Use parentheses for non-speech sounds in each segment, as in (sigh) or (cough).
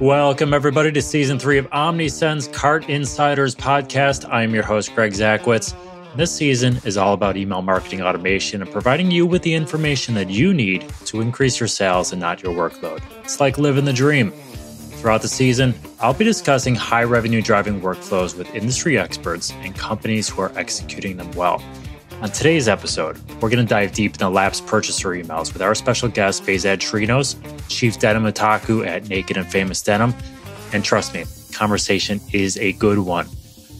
Welcome, everybody, to season three of Omnisend's Cart Insiders podcast. I'm your host, Greg Zakowicz. This season is all about email marketing automation and providing you with the information that you need to increase your sales and not your workload. It's like living the dream. Throughout the season, I'll be discussing high revenue driving workflows with industry experts and companies who are executing them well. On today's episode, we're going to dive deep into lapsed purchaser emails with our special guest, Bahzad Trinos, Chief Denim Otaku at Naked and Famous Denim. And trust me, conversation is a good one.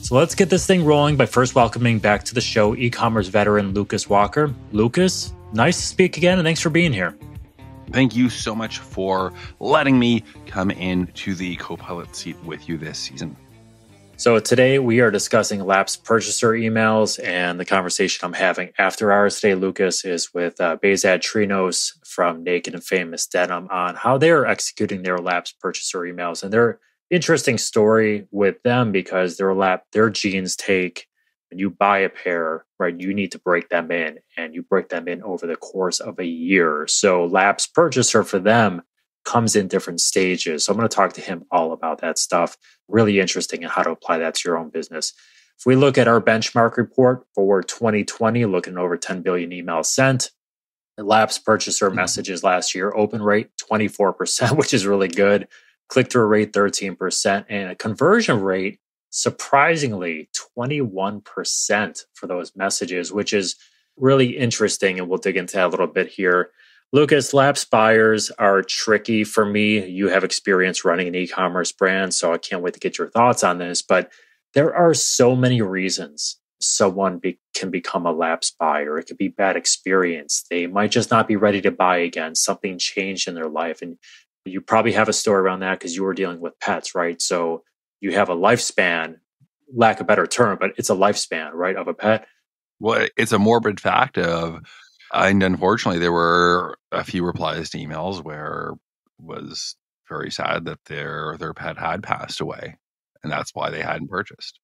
So let's get this thing rolling by first welcoming back to the show e commerce veteran Lucas Walker. Lucas, nice to speak again, and thanks for being here. Thank you so much for letting me come into the co pilot seat with you this season. So today we are discussing lapsed purchaser emails, and the conversation I'm having after hours today, Lucas, is with uh, Bahzad Trinos from Naked and Famous Denim on how they're executing their lapsed purchaser emails, and their interesting story with them because their lap their jeans take when you buy a pair, right? You need to break them in, and you break them in over the course of a year. So lapsed purchaser for them comes in different stages. So I'm going to talk to him all about that stuff. Really interesting and how to apply that to your own business. If we look at our benchmark report for 2020, looking at over 10 billion emails sent, lapsed purchaser mm-hmm. messages last year, open rate 24%, (laughs) which is really good. Click through rate 13%, and a conversion rate surprisingly 21% for those messages, which is really interesting. And we'll dig into that a little bit here. Lucas, lapse buyers are tricky for me. You have experience running an e commerce brand, so I can't wait to get your thoughts on this. But there are so many reasons someone be, can become a lapse buyer. It could be bad experience. They might just not be ready to buy again. Something changed in their life. And you probably have a story around that because you were dealing with pets, right? So you have a lifespan, lack of better term, but it's a lifespan, right, of a pet. Well, it's a morbid fact of and unfortunately, there were a few replies to emails where it was very sad that their their pet had passed away, and that's why they hadn't purchased.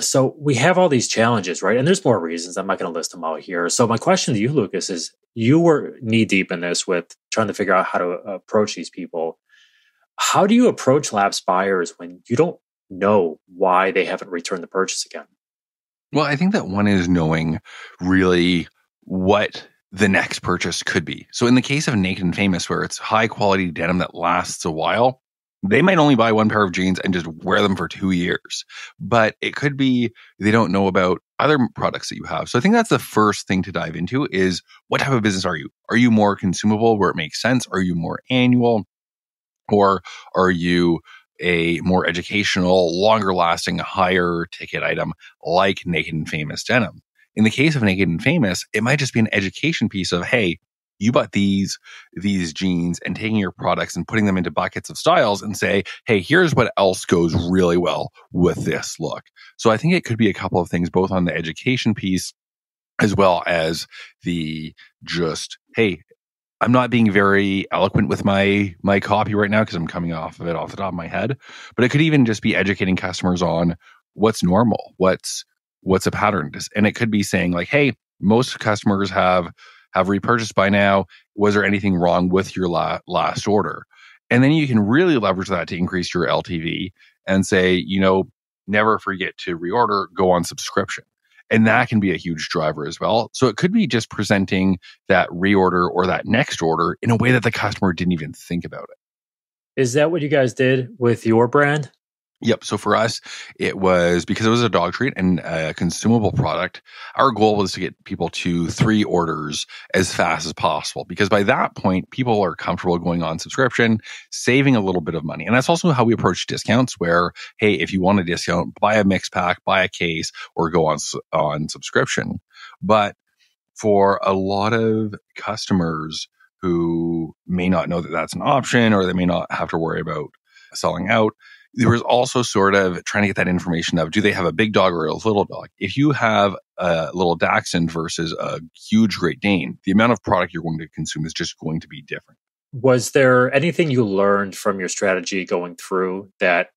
So we have all these challenges, right? And there's more reasons. I'm not going to list them all here. So my question to you, Lucas, is: You were knee deep in this with trying to figure out how to approach these people. How do you approach lapse buyers when you don't know why they haven't returned the purchase again? Well, I think that one is knowing really what the next purchase could be. So in the case of Naked and Famous, where it's high quality denim that lasts a while, they might only buy one pair of jeans and just wear them for two years. But it could be they don't know about other products that you have. So I think that's the first thing to dive into is what type of business are you? Are you more consumable where it makes sense? Are you more annual? Or are you a more educational, longer lasting, higher ticket item like Naked and Famous denim? In the case of Naked and Famous, it might just be an education piece of, hey, you bought these these jeans and taking your products and putting them into buckets of styles and say, hey, here's what else goes really well with this look. So I think it could be a couple of things, both on the education piece as well as the just, hey, I'm not being very eloquent with my my copy right now because I'm coming off of it off the top of my head. But it could even just be educating customers on what's normal, what's what's a pattern? And it could be saying like hey most customers have have repurchased by now. Was there anything wrong with your la- last order? And then you can really leverage that to increase your ltv and say you know never forget to reorder go on subscription. And that can be a huge driver as well. So it could be just presenting that reorder or that next order in a way that the customer didn't even think about it. Is that what you guys did with your brand Yep. So for us, it was because it was a dog treat and a consumable product. Our goal was to get people to three orders as fast as possible because by that point, people are comfortable going on subscription, saving a little bit of money. And that's also how we approach discounts where, hey, if you want a discount, buy a mix pack, buy a case, or go on, on subscription. But for a lot of customers who may not know that that's an option or they may not have to worry about selling out, there was also sort of trying to get that information of do they have a big dog or a little dog? If you have a little Dachshund versus a huge Great Dane, the amount of product you're going to consume is just going to be different. Was there anything you learned from your strategy going through that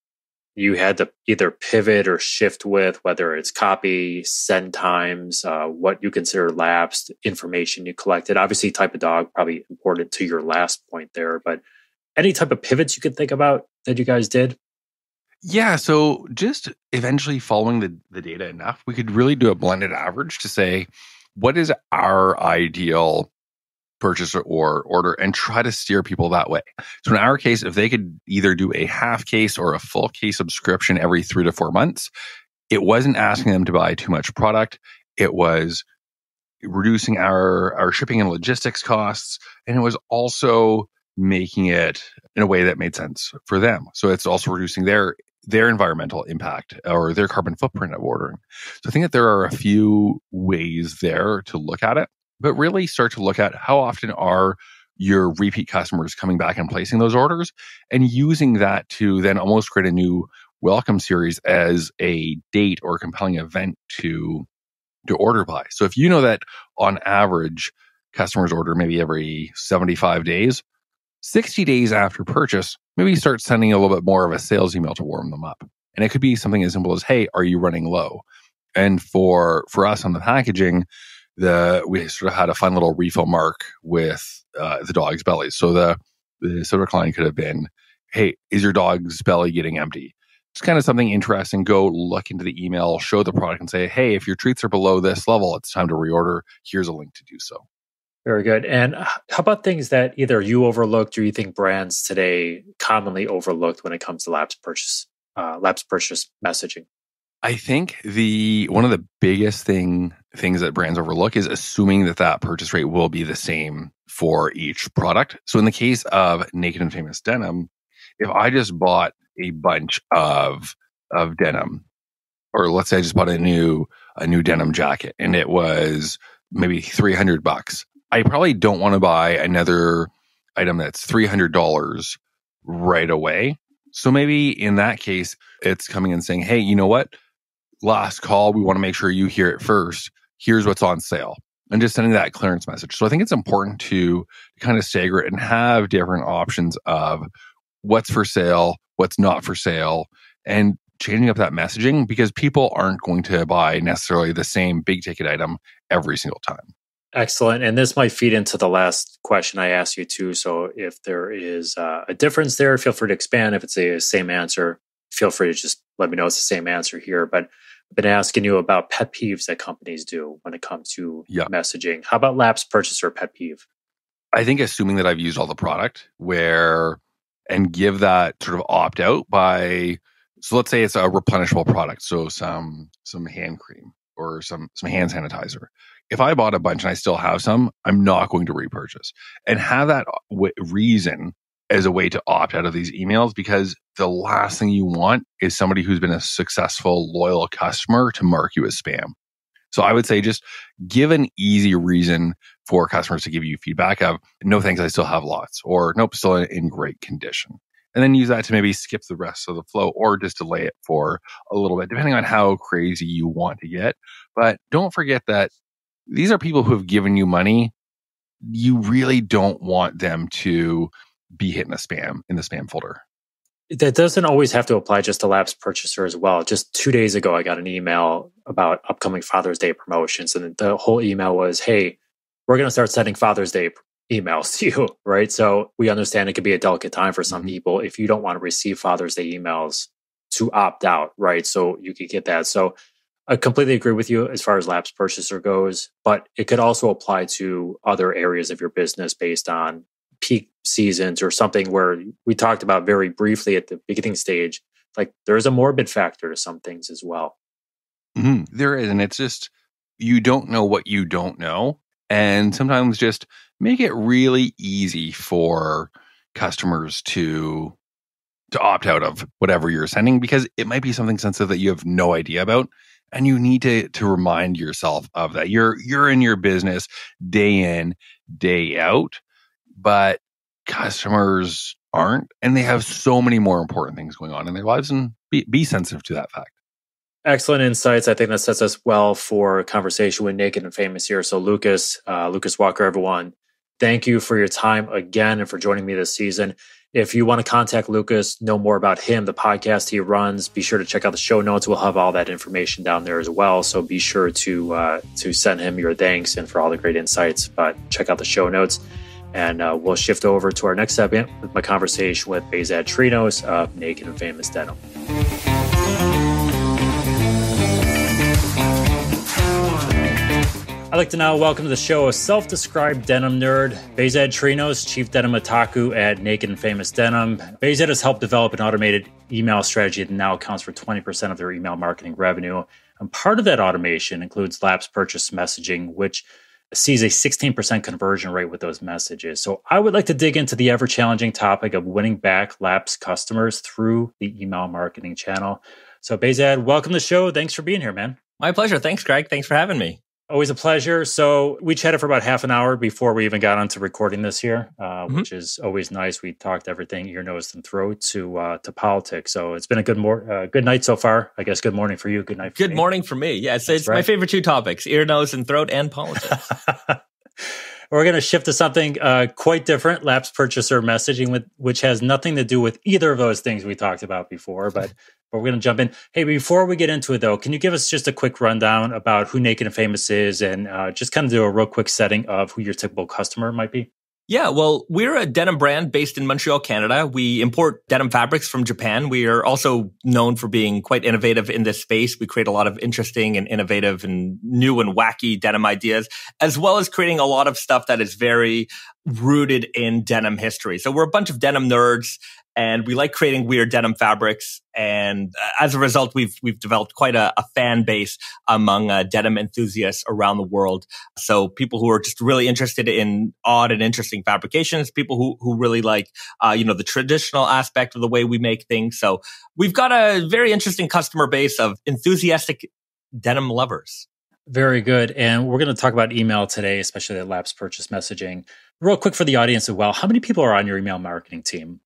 you had to either pivot or shift with, whether it's copy, send times, uh, what you consider lapsed, information you collected? Obviously, type of dog, probably important to your last point there, but any type of pivots you could think about that you guys did? Yeah, so just eventually following the, the data enough, we could really do a blended average to say what is our ideal purchase or order and try to steer people that way. So in our case, if they could either do a half case or a full case subscription every three to four months, it wasn't asking them to buy too much product. It was reducing our, our shipping and logistics costs. And it was also making it in a way that made sense for them. So it's also reducing their their environmental impact or their carbon footprint of ordering. So I think that there are a few ways there to look at it, but really start to look at how often are your repeat customers coming back and placing those orders and using that to then almost create a new welcome series as a date or compelling event to to order by. So if you know that on average customers order maybe every 75 days, 60 days after purchase, maybe start sending a little bit more of a sales email to warm them up. And it could be something as simple as, "Hey, are you running low?" And for for us on the packaging, the we sort of had a fun little refill mark with uh, the dog's belly. So the the subject line could have been, "Hey, is your dog's belly getting empty?" It's kind of something interesting. Go look into the email, show the product, and say, "Hey, if your treats are below this level, it's time to reorder. Here's a link to do so." Very good. And how about things that either you overlooked or you think brands today commonly overlooked when it comes to lapse purchase, uh, lapse purchase messaging? I think the one of the biggest thing things that brands overlook is assuming that that purchase rate will be the same for each product. So in the case of Naked and Famous denim, if I just bought a bunch of of denim, or let's say I just bought a new a new denim jacket and it was maybe 300 bucks I probably don't want to buy another item that's $300 right away. So maybe in that case, it's coming and saying, hey, you know what? Last call, we want to make sure you hear it first. Here's what's on sale. And just sending that clearance message. So I think it's important to kind of stagger it and have different options of what's for sale, what's not for sale, and changing up that messaging because people aren't going to buy necessarily the same big ticket item every single time. Excellent. And this might feed into the last question I asked you too. So if there is uh, a difference there, feel free to expand. If it's the same answer, feel free to just let me know it's the same answer here. But I've been asking you about pet peeves that companies do when it comes to yeah. messaging. How about lapse purchaser pet peeve? I think assuming that I've used all the product where and give that sort of opt out by so let's say it's a replenishable product. So some some hand cream or some some hand sanitizer if I bought a bunch and I still have some, I'm not going to repurchase and have that uh, w- reason as a way to opt out of these emails because the last thing you want is somebody who's been a successful, loyal customer to mark you as spam. So I would say just give an easy reason for customers to give you feedback of no thanks, I still have lots or nope, still in great condition. And then use that to maybe skip the rest of the flow or just delay it for a little bit, depending on how crazy you want to get. But don't forget that these are people who have given you money. You really don't want them to be hitting the spam in the spam folder. That doesn't always have to apply just to lapsed purchaser as well. Just two days ago, I got an email about upcoming Father's Day promotions, and the whole email was, "Hey, we're going to start sending Father's Day emails (laughs) to you." Right? So we understand it could be a delicate time for some mm-hmm. people if you don't want to receive Father's Day emails to opt out. Right? So you could get that. So I completely agree with you as far as lapse purchaser goes, but it could also apply to other areas of your business based on peak seasons or something where we talked about very briefly at the beginning stage. Like there's a morbid factor to some things as well. Mm-hmm. There is. And it's just, you don't know what you don't know. And sometimes just make it really easy for customers to to opt out of whatever you're sending because it might be something sensitive that you have no idea about and you need to to remind yourself of that. You're you're in your business day in day out but customers aren't and they have so many more important things going on in their lives and be, be sensitive to that fact. Excellent insights. I think that sets us well for a conversation with naked and famous here. So lucas uh, lucas walker everyone thank you for your time again and for joining me this season if you want to contact Lucas, know more about him, the podcast he runs, be sure to check out the show notes. We'll have all that information down there as well. So be sure to uh, to send him your thanks and for all the great insights. But check out the show notes. And uh, we'll shift over to our next segment with my conversation with Bahzad Trinos of Naked and Famous Denim. I'd like to now welcome to the show a self described denim nerd, Bahzad Trinos, Chief Denim Otaku at Naked and Famous Denim. Bahzad has helped develop an automated email strategy that now accounts for 20% of their email marketing revenue. And part of that automation includes lapse purchase messaging, which sees a 16% conversion rate with those messages. So I would like to dig into the ever challenging topic of winning back lapse customers through the email marketing channel. So, Bahzad, welcome to the show. Thanks for being here, man. My pleasure. Thanks, Greg. Thanks for having me. Always a pleasure. So we chatted for about half an hour before we even got onto recording this here, uh, mm-hmm. which is always nice. We talked everything ear, nose, and throat to uh, to politics. So it's been a good mor- uh, good night so far. I guess good morning for you. Good night. good me. morning for me. Yes, it's, it's right. my favorite two topics: ear, nose, and throat, and politics. (laughs) We're going to shift to something uh, quite different: lapse purchaser messaging, with which has nothing to do with either of those things we talked about before, but (laughs) but we're going to jump in. Hey, before we get into it, though, can you give us just a quick rundown about who Naked and Famous is and uh, just kind of do a real quick setting of who your typical customer might be? Yeah, well, we're a denim brand based in Montreal, Canada. We import denim fabrics from Japan. We are also known for being quite innovative in this space. We create a lot of interesting and innovative and new and wacky denim ideas, as well as creating a lot of stuff that is very rooted in denim history. So we're a bunch of denim nerds and we like creating weird denim fabrics. And uh, as a result, we've we've developed quite a, a fan base among uh, denim enthusiasts around the world. So people who are just really interested in odd and interesting fabrications, people who who really like uh, you know the traditional aspect of the way we make things. So we've got a very interesting customer base of enthusiastic denim lovers. Very good. And we're going to talk about email today, especially that lapse purchase messaging. Real quick for the audience as well. How many people are on your email marketing team?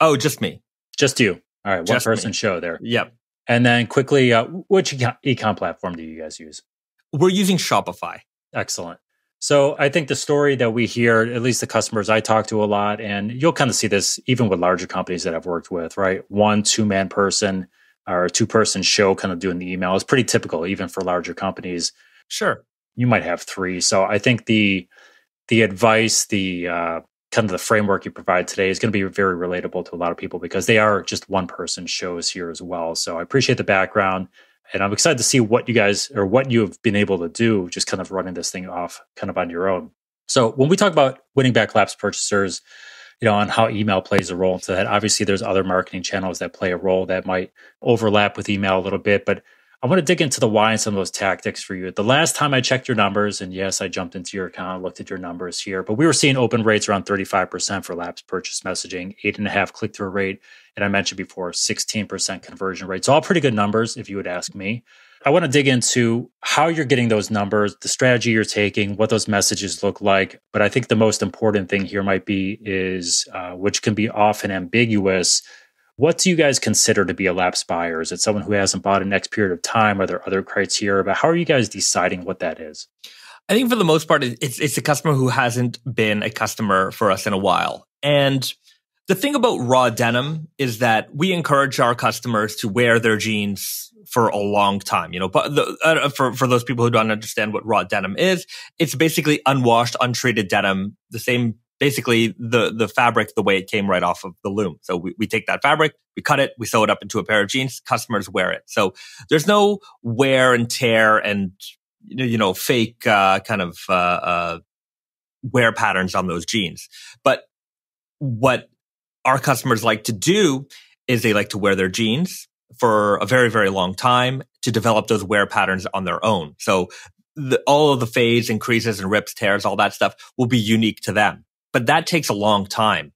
Oh, just me. Just you. All right, one person me. show there. Yep. And then quickly, uh, which ecom platform do you guys use? We're using Shopify. Excellent. So I think the story that we hear, at least the customers I talk to a lot, and you'll kind of see this even with larger companies that I've worked with, right? One two man person or two person show kind of doing the email is pretty typical, even for larger companies. Sure. You might have three. So I think the the advice, the uh, kind of the framework you provide today is going to be very relatable to a lot of people because they are just one person shows here as well. So I appreciate the background and I'm excited to see what you guys or what you have been able to do just kind of running this thing off kind of on your own. So when we talk about winning back lapse purchasers, you know, on how email plays a role into that, obviously there's other marketing channels that play a role that might overlap with email a little bit, but I want to dig into the why and some of those tactics for you. The last time I checked your numbers, and yes, I jumped into your account, looked at your numbers here, but we were seeing open rates around 35% for lapse purchase messaging, eight and a half click through rate. And I mentioned before, 16% conversion rate. So all pretty good numbers, if you would ask me. I want to dig into how you're getting those numbers, the strategy you're taking, what those messages look like. But I think the most important thing here might be is, uh, which can be often ambiguous, what do you guys consider to be a lapse buyer? Is it someone who hasn't bought in X period of time? Are there other criteria? But how are you guys deciding what that is? I think for the most part, it's it's a customer who hasn't been a customer for us in a while. And the thing about raw denim is that we encourage our customers to wear their jeans for a long time. You know, but the, uh, for for those people who don't understand what raw denim is, it's basically unwashed, untreated denim, the same basically the the fabric the way it came right off of the loom. So we, we take that fabric, we cut it, we sew it up into a pair of jeans, customers wear it. So there's no wear and tear and you know, fake uh, kind of uh, uh, wear patterns on those jeans. But what our customers like to do is they like to wear their jeans for a very very long time to develop those wear patterns on their own. So the, all of the fades and creases and rips, tears, all that stuff will be unique to them but that takes a long time.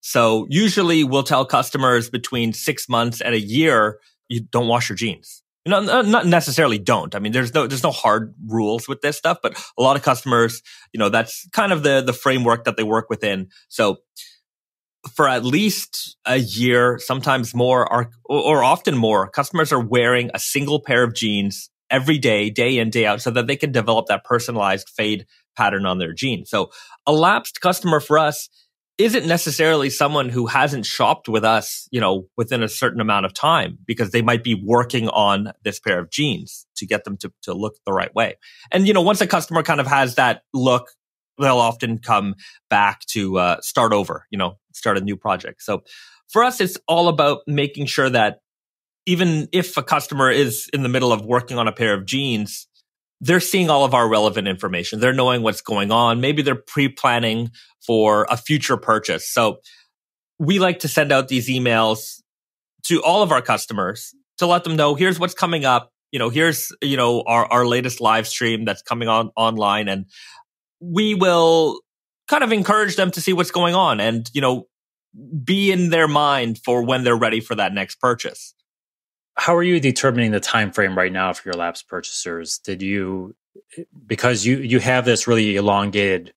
So usually we'll tell customers between six months and a year, you don't wash your jeans. Know, not necessarily don't. I mean, there's no, there's no hard rules with this stuff, but a lot of customers, you know, that's kind of the, the framework that they work within. So for at least a year, sometimes more are, or often more, customers are wearing a single pair of jeans every day, day in, day out, so that they can develop that personalized fade pattern on their jeans. So a lapsed customer for us isn't necessarily someone who hasn't shopped with us, you know, within a certain amount of time because they might be working on this pair of jeans to get them to, to look the right way. And, you know, once a customer kind of has that look they'll often come back to uh, start over, you know, start a new project. So for us, it's all about making sure that even if a customer is in the middle of working on a pair of jeans, they're seeing all of our relevant information. They're knowing what's going on. Maybe they're pre-planning for a future purchase. So we like to send out these emails to all of our customers to let them know here's what's coming up. You know, here's, you know, our, our latest live stream that's coming on online and we will kind of encourage them to see what's going on and, you know, be in their mind for when they're ready for that next purchase how are you determining the time frame right now for your lapse purchasers? Did you because you you have this really elongated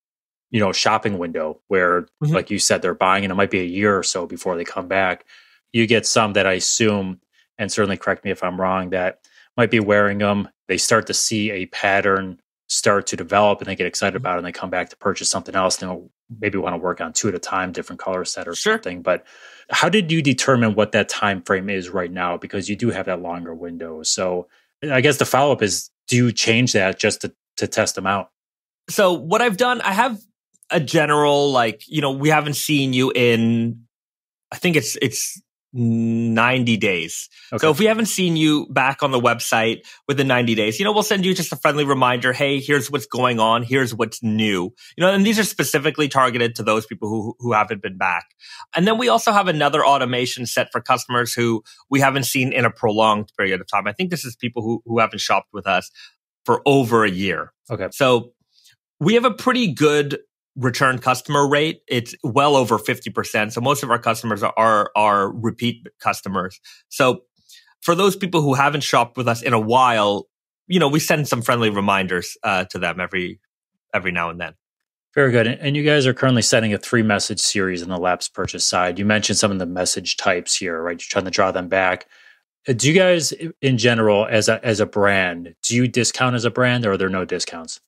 you know shopping window where mm-hmm. like you said they're buying and it might be a year or so before they come back you get some that i assume and certainly correct me if i'm wrong that might be wearing them they start to see a pattern start to develop and they get excited mm-hmm. about it and they come back to purchase something else and they'll maybe want to work on two at a time different color set or sure. something but how did you determine what that time frame is right now? Because you do have that longer window. So i guess the follow-up is do you change that just to, to test them out? So what i've done i have a general like you know we haven't seen you in i think it's it's 90 days. Okay. So if we haven't seen you back on the website within 90 days, you know, we'll send you just a friendly reminder. Hey, here's what's going on. Here's what's new. You know, and these are specifically targeted to those people who, who haven't been back. And then we also have another automation set for customers who we haven't seen in a prolonged period of time. I think this is people who, who haven't shopped with us for over a year. Okay. So we have a pretty good return customer rate, it's well over 50%. So most of our customers are, are, are repeat customers. So for those people who haven't shopped with us in a while, you know, we send some friendly reminders uh, to them every every now and then. Very good. And you guys are currently setting a three message series on the lapse purchase side. You mentioned some of the message types here, right? You're trying to draw them back. Uh, do you guys, in general, as a as a brand, do you discount as a brand, or are there no discounts?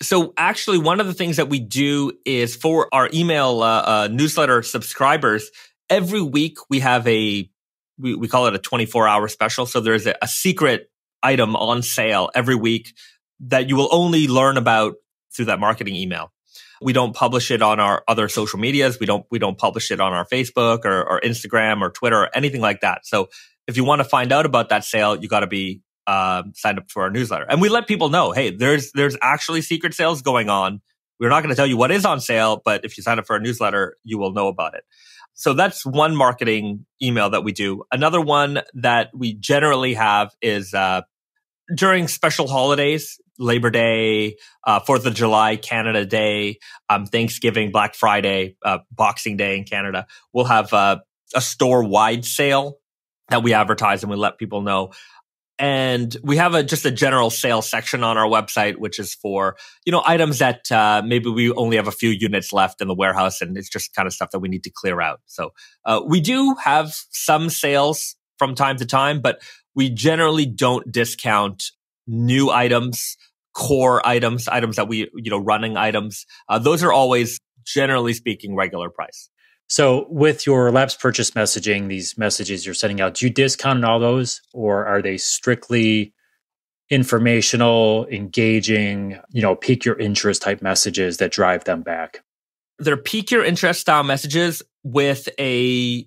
So actually, one of the things that we do is for our email uh, uh, newsletter subscribers, every week we have a, we, we call it a 24 hour special. So there's a, a secret item on sale every week that you will only learn about through that marketing email. We don't publish it on our other social medias. We don't, we don't publish it on our Facebook or, or Instagram or Twitter or anything like that. So if you want to find out about that sale, you got to be uh, signed up for our newsletter. And we let people know, hey, there's there's actually secret sales going on. We're not going to tell you what is on sale, but if you sign up for our newsletter, you will know about it. So that's one marketing email that we do. Another one that we generally have is uh, during special holidays, Labor Day, uh, Fourth of July, Canada Day, um, Thanksgiving, Black Friday, uh, Boxing Day in Canada. We'll have uh, a store wide sale that we advertise and we let people know and we have a just a general sales section on our website which is for you know items that uh, maybe we only have a few units left in the warehouse and it's just kind of stuff that we need to clear out. So uh, we do have some sales from time to time but we generally don't discount new items core items items that we you know running items. Uh, those are always generally speaking regular price so, with your lapse purchase messaging, these messages you're sending out, do you discount all those, or are they strictly informational, engaging, you know, pique your interest type messages that drive them back? They're pique your interest style messages with a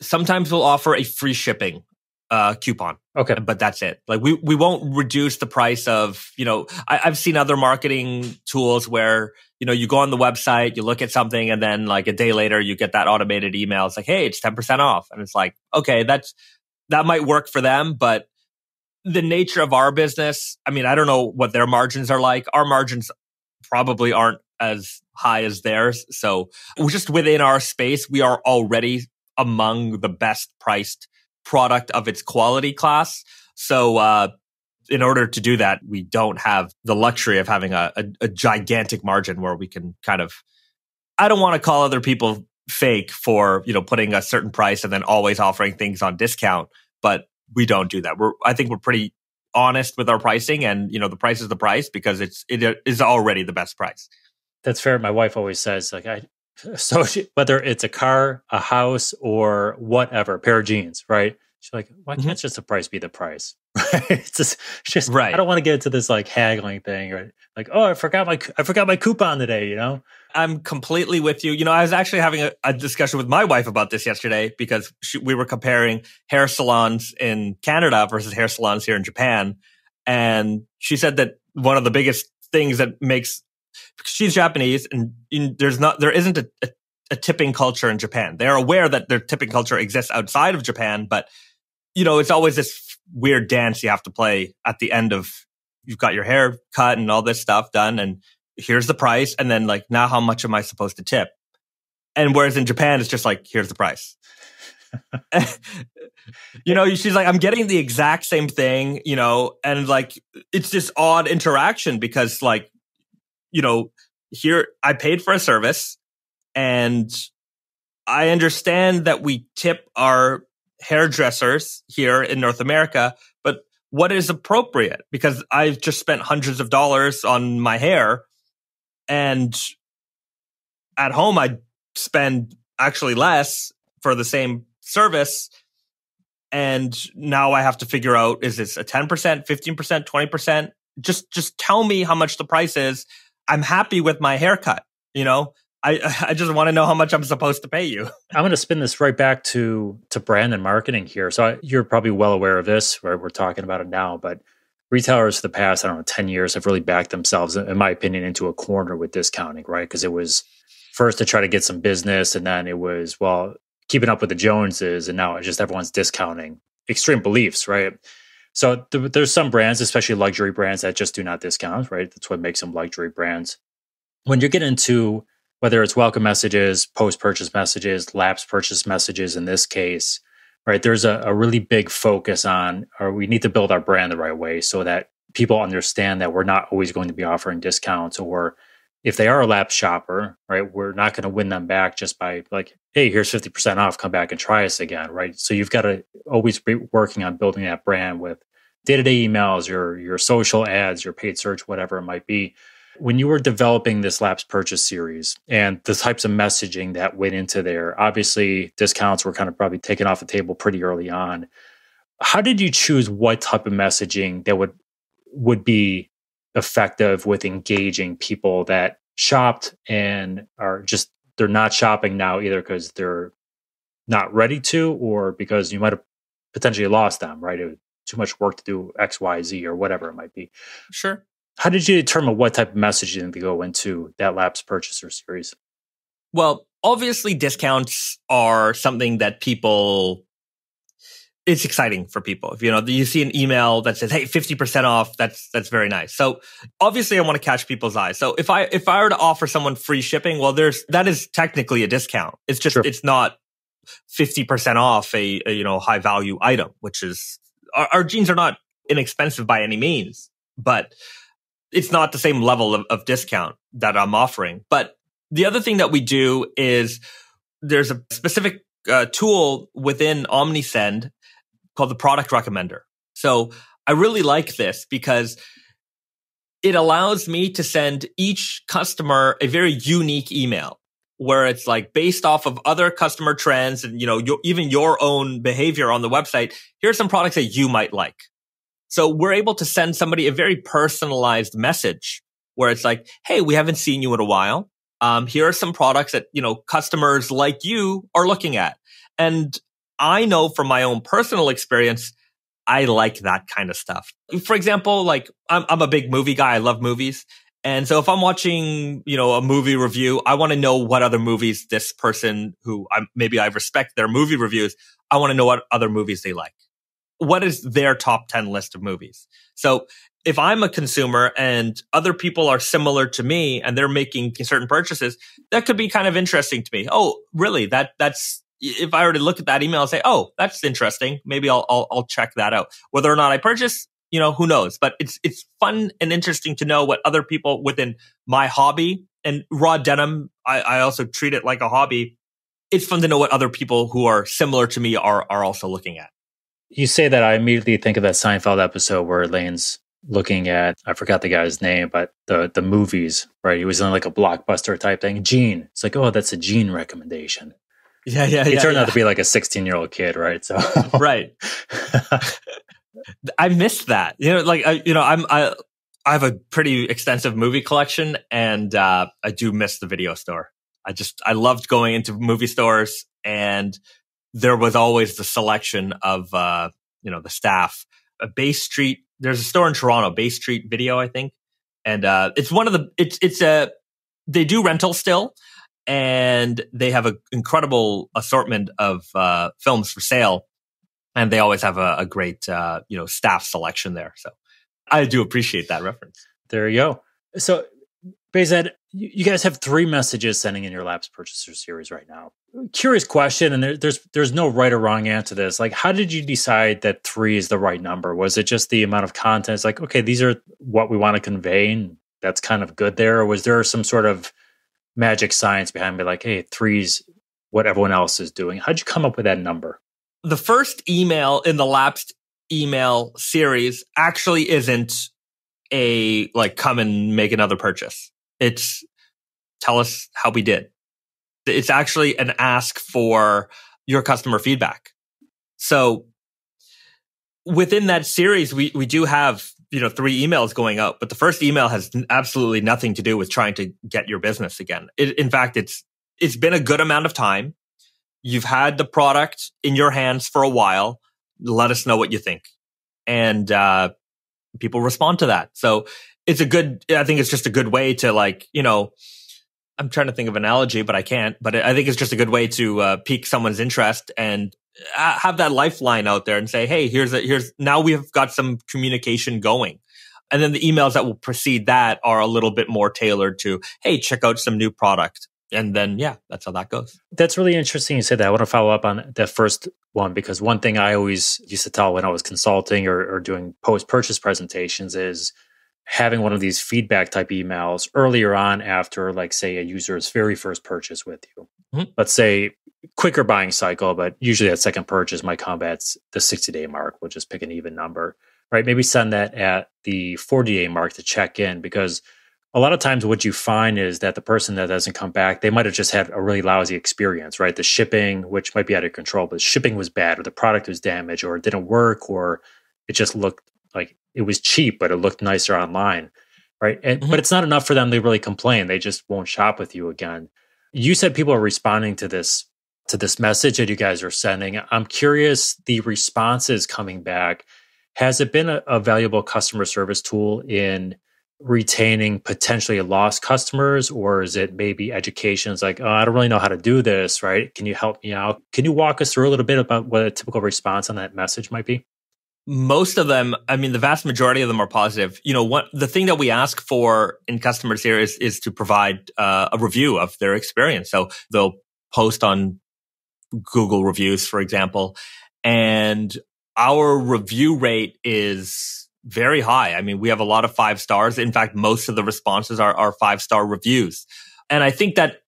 sometimes we'll offer a free shipping uh, coupon. Okay. But that's it. Like we, we won't reduce the price of, you know, I, I've seen other marketing tools where, you know, you go on the website, you look at something and then like a day later you get that automated email. It's like, Hey, it's 10% off. And it's like, okay, that's, that might work for them, but the nature of our business, I mean, I don't know what their margins are like. Our margins probably aren't as high as theirs. So just within our space, we are already among the best priced product of its quality class. So, uh, in order to do that, we don't have the luxury of having a, a, a gigantic margin where we can kind of, I don't want to call other people fake for, you know, putting a certain price and then always offering things on discount, but we don't do that. We're, I think we're pretty honest with our pricing and, you know, the price is the price because it's, it is already the best price. That's fair. My wife always says like, I, so she, (laughs) whether it's a car, a house, or whatever, pair of jeans, right? She's like, why can't mm-hmm. just the price be the price? (laughs) it's just, it's just right. I don't want to get into this like haggling thing or like, oh, I forgot my I forgot my coupon today. You know, I'm completely with you. You know, I was actually having a, a discussion with my wife about this yesterday because she, we were comparing hair salons in Canada versus hair salons here in Japan, and she said that one of the biggest things that makes she's Japanese and in, there's not there isn't a, a, a tipping culture in Japan. They're aware that their tipping culture exists outside of Japan, but you know, it's always this weird dance you have to play at the end of you've got your hair cut and all this stuff done and here's the price and then like now how much am I supposed to tip? And whereas in Japan it's just like here's the price. (laughs) you know, she's like I'm getting the exact same thing, you know, and like it's this odd interaction because like you know, here I paid for a service and I understand that we tip our hairdressers here in North America, but what is appropriate? Because I've just spent hundreds of dollars on my hair and at home I spend actually less for the same service. And now I have to figure out is this a 10%, 15%, 20%? Just just tell me how much the price is. I'm happy with my haircut, you know? I (laughs) I just want to know how much I'm supposed to pay you. (laughs) I'm going to spin this right back to to brand and marketing here. So I, you're probably well aware of this, right? We're talking about it now, but retailers for the past I don't know 10 years have really backed themselves, in my opinion, into a corner with discounting, right? Because it was first to try to get some business, and then it was well keeping up with the Joneses, and now it's just everyone's discounting extreme beliefs, right? So th- there's some brands, especially luxury brands, that just do not discount, right? That's what makes them luxury brands. When you get into whether it's welcome messages, post purchase messages, lapse purchase messages in this case, right? There's a, a really big focus on, or we need to build our brand the right way so that people understand that we're not always going to be offering discounts or if they are a lapse shopper, right, we're not going to win them back just by like, hey, here's 50% off, come back and try us again, right? So you've got to always be working on building that brand with day-to-day emails, your your social ads, your paid search, whatever it might be, when you were developing this lapse purchase series and the types of messaging that went into there, obviously discounts were kind of probably taken off the table pretty early on. How did you choose what type of messaging that would would be effective with engaging people that shopped and are just they're not shopping now either because they're not ready to or because you might have potentially lost them, right? It was too much work to do X, Y, Z or whatever it might be. Sure. How did you determine what type of messaging to go into that lapse purchaser series? Well, obviously, discounts are something that people. It's exciting for people. If you know you see an email that says, "Hey, fifty percent off," that's that's very nice. So obviously, I want to catch people's eyes. So if I if I were to offer someone free shipping, well, there's that is technically a discount. It's just sure. it's not fifty percent off a, a, you know high value item, which is our, our jeans are not inexpensive by any means, but it's not the same level of, of discount that I'm offering. But the other thing that we do is there's a specific uh, tool within Omnisend called the product recommender. So I really like this because it allows me to send each customer a very unique email where it's like based off of other customer trends and you know your, even your own behavior on the website here's some products that you might like so we're able to send somebody a very personalized message where it's like, Hey, we haven't seen you in a while. Um, here are some products that, you know, customers like you are looking at. And I know from my own personal experience, I like that kind of stuff. For example, like I'm, I'm a big movie guy. I love movies. And so if I'm watching, you know, a movie review, I want to know what other movies this person who I, maybe I respect their movie reviews. I want to know what other movies they like what is their top 10 list of movies? So if I'm a consumer and other people are similar to me and they're making certain purchases, that could be kind of interesting to me. Oh, really? That that's if I were to look at that email and say, "Oh, that's interesting," maybe I'll I'll, I'll check that out. Whether or not I purchase, you know, who knows? But it's it's fun and interesting to know what other people within my hobby and raw denim. I, I also treat it like a hobby. It's fun to know what other people who are similar to me are are also looking at you say that, I immediately think of that Seinfeld episode where Elaine's looking at I forgot the guy's name, but the the movies, right? He was in like a blockbuster type thing. Gene. It's like, oh, that's a Gene recommendation. Yeah, yeah, he yeah. turned yeah. out to be like a 16 year old kid, right? So (laughs) right. (laughs) I missed that. You know, like I, you know, I'm I I have a pretty extensive movie collection, and uh, I do miss the video store. I just I loved going into movie stores, and there was always the selection of uh, you know the staff. A Bay Street, there's a store in Toronto, Bay Street Video, I think, and uh, it's one of the it's it's a they do rental still, and they have an incredible assortment of uh, films for sale and they always have a, a great uh, you know staff selection there. So I do appreciate that reference. There you go. So Bahzad, you guys have three messages sending in your Lapse Purchaser series right now. Curious question, and there, there's there's no right or wrong answer to this. Like, how did you decide that three is the right number? Was it just the amount of content? It's like, okay, these are what we want to convey, and that's kind of good there. Or was there some sort of magic science behind me? Like, hey, three's what everyone else is doing. How'd you come up with that number? the first email in the lapsed email series actually isn't a like come and make another purchase. It's tell us how we did. It's actually an ask for your customer feedback. So within that series, we, we do have, you know, three emails going out, but the first email has absolutely nothing to do with trying to get your business again. It, in fact, it's, it's been a good amount of time You've had the product in your hands for a while. Let us know what you think. And uh, people respond to that. So it's a good, I think it's just a good way to like, you know, I'm trying to think of an analogy, but I can't. But I think it's just a good way to uh, pique someone's interest and uh, have that lifeline out there and say, hey, here's a, here's now we've got some communication going. And then the emails that will precede that are a little bit more tailored to, hey, check out some new product and then yeah, that's how that goes. That's really interesting you said that. I want to follow up on that first one because one thing I always used to tell when I was consulting or, or doing post purchase presentations is having one of these feedback type emails earlier on after like say a user's very first purchase with you. Mm-hmm. Let's say quicker buying cycle, but usually that second purchase might come at the 60 day mark. We'll just pick an even number, right? Maybe send that at the 40 day mark to check in because a lot of times what you find is that the person that doesn't come back they might have just had a really lousy experience right the shipping which might be out of control but shipping was bad or the product was damaged or it didn't work or it just looked like it was cheap but it looked nicer online right? And, mm-hmm. but it's not enough for them to really complain. They just won't shop with you again. You said people are responding to this to this message that you guys are sending. I'm curious the responses coming back. Has it been a, a valuable customer service tool in retaining potentially lost customers or is it maybe education it's like oh i don't really know how to do this right? Can you help me out? Can you walk us through a little bit about what a typical response on that message might be most of them i mean the vast majority of them are positive you know what the thing that we ask for in customers here is is to provide uh, a review of their experience so they'll post on google reviews for example and our review rate is very high. I mean, we have a lot of five stars. In fact, most of the responses are, are five star reviews. And I think that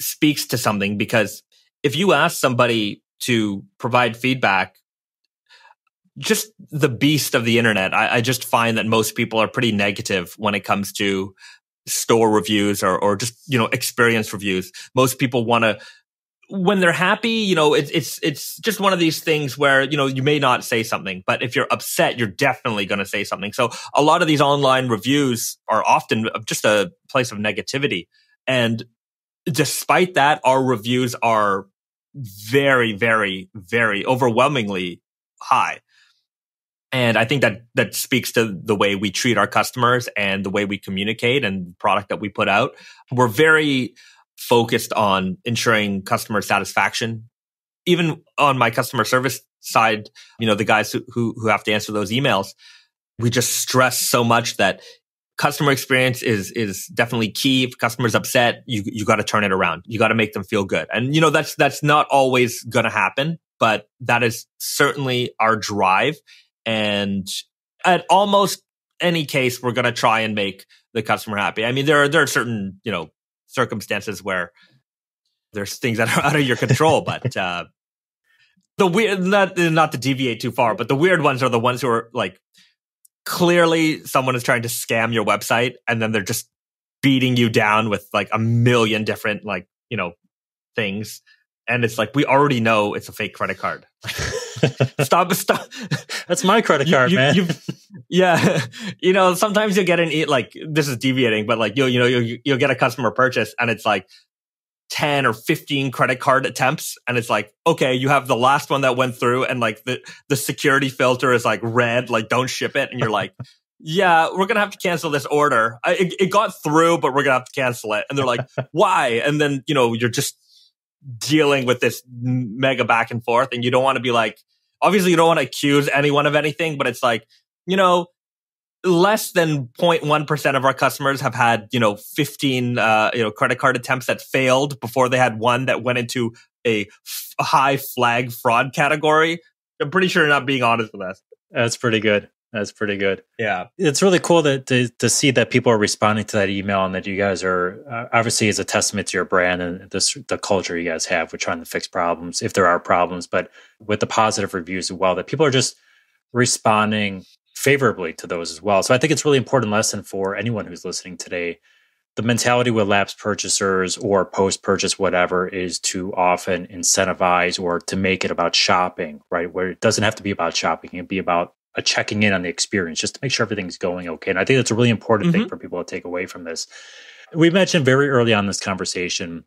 speaks to something because if you ask somebody to provide feedback, just the beast of the internet, I, I just find that most people are pretty negative when it comes to store reviews or, or just, you know, experience reviews. Most people want to when they're happy, you know, it's it's it's just one of these things where you know you may not say something, but if you're upset, you're definitely going to say something. So a lot of these online reviews are often just a place of negativity, and despite that, our reviews are very, very, very overwhelmingly high. And I think that that speaks to the way we treat our customers and the way we communicate and product that we put out. We're very focused on ensuring customer satisfaction. Even on my customer service side, you know, the guys who, who, who have to answer those emails, we just stress so much that customer experience is is definitely key. If customers upset, you you got to turn it around. You got to make them feel good. And you know that's that's not always going to happen, but that is certainly our drive. And at almost any case, we're going to try and make the customer happy. I mean, there are there are certain you know circumstances where there's things that are (laughs) out of your control. but uh, the weird, not not to deviate too far, but the weird ones are the ones who are like clearly someone is trying to scam your website, and then they're just beating you down with like a million different like you know things and it's like we already know it's a fake credit card. (laughs) (laughs) stop, stop. That's my credit card, you, man. You, yeah, (laughs) you know, sometimes you'll get an e- like this is deviating, but like you'll you know you you'll get a customer purchase, and it's like 10 or 15 credit card attempts and it's like okay you have the last one that went through and like the the security filter is like red like don't ship it. And you're like yeah we're gonna have to cancel this order. I, it, it got through but we're gonna have to cancel it. And they're like why? And then you know you're just dealing with this mega back and forth and you don't want to be like obviously you don't want to accuse anyone of anything but it's like you know less than 0.1% of our customers have had you know 15 uh, you know credit card attempts that failed before they had one that went into a f- high flag fraud category. I'm pretty sure you're not being honest with us. That's pretty good that's pretty good. Yeah, it's really cool to, to, to see that people are responding to that email and that you guys are uh, obviously is a testament to your brand and this the culture you guys have with trying to fix problems if there are problems, but with the positive reviews as well that people are just responding favorably to those as well. So I think it's really important lesson for anyone who's listening today. The mentality with lapsed purchasers or post purchase whatever is to often incentivize or to make it about shopping, right? Where it doesn't have to be about shopping, it can be about a checking in on the experience just to make sure everything's going okay. And I think that's a really important mm-hmm. thing for people to take away from this. We mentioned very early on this conversation,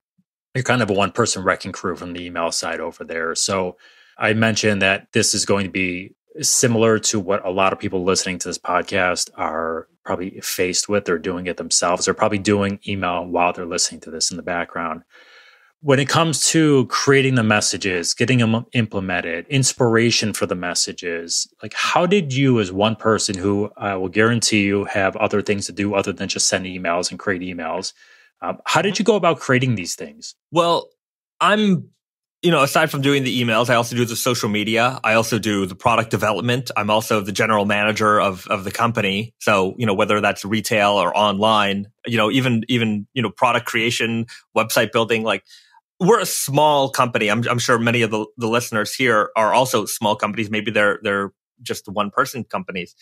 you're kind of a one person wrecking crew from the email side over there. So I mentioned that this is going to be similar to what a lot of people listening to this podcast are probably faced with. They're doing it themselves. They're probably doing email while they're listening to this in the background when it comes to creating the messages, getting them implemented, inspiration for the messages, like how did you, as one person who I will guarantee you have other things to do other than just send emails and create emails, um, how did you go about creating these things? Well, I'm, you know, aside from doing the emails, I also do the social media. I also do the product development. I'm also the general manager of of the company. So, you know, whether that's retail or online, you know, even even you know, product creation, website building, like we're a small company. I'm, I'm sure many of the, the listeners here are also small companies. Maybe they're they're just one person companies.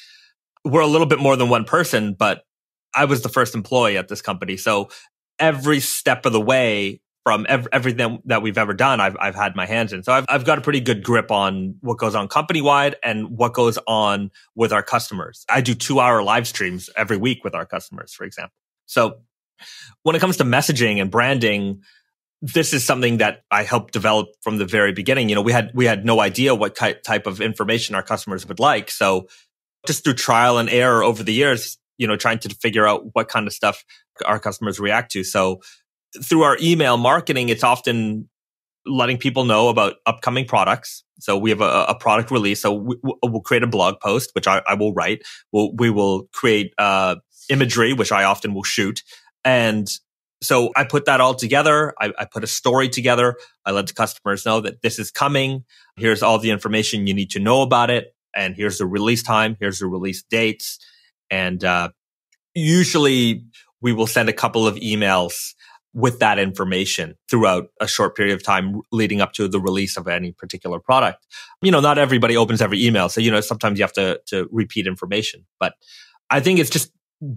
We're a little bit more than one person, but I was the first employee at this company. So every step of the way from ev- everything that we've ever done, I've, I've had my hands in. So I've, I've got a pretty good grip on what goes on company wide and what goes on with our customers. I do two hour live streams every week with our customers, for example. So when it comes to messaging and branding, this is something that I helped develop from the very beginning. You know, we had we had no idea what type of information our customers would like. So just through trial and error over the years, you know, trying to figure out what kind of stuff our customers react to. So through our email marketing, it's often letting people know about upcoming products. So we have a, a product release. So we, will create a blog post, which I, I will write. We'll, we will create uh, imagery, which I often will shoot. And so I put that all together. I, I, put a story together. I let the customers know that this is coming. Here's all the information you need to know about it. And here's the release time. Here's the release dates. And, uh, usually we will send a couple of emails with that information throughout a short period of time leading up to the release of any particular product. You know, not everybody opens every email. So, you know, sometimes you have to, to repeat information, but I think it's just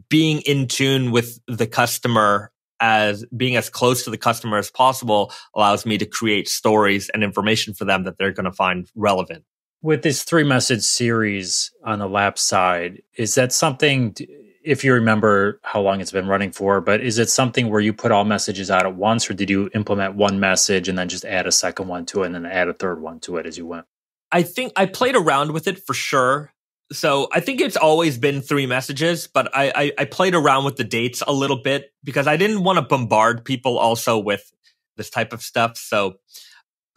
being in tune with the customer as being as close to the customer as possible allows me to create stories and information for them that they're going to find relevant. With this three message series on the lap side, is that something, if you remember how long it's been running for, but is it something where you put all messages out at once or did you implement one message and then just add a second one to it and then add a third one to it as you went? I think I played around with it for sure so I think it's always been three messages, but I, I, I played around with the dates a little bit because I didn't want to bombard people also with this type of stuff. So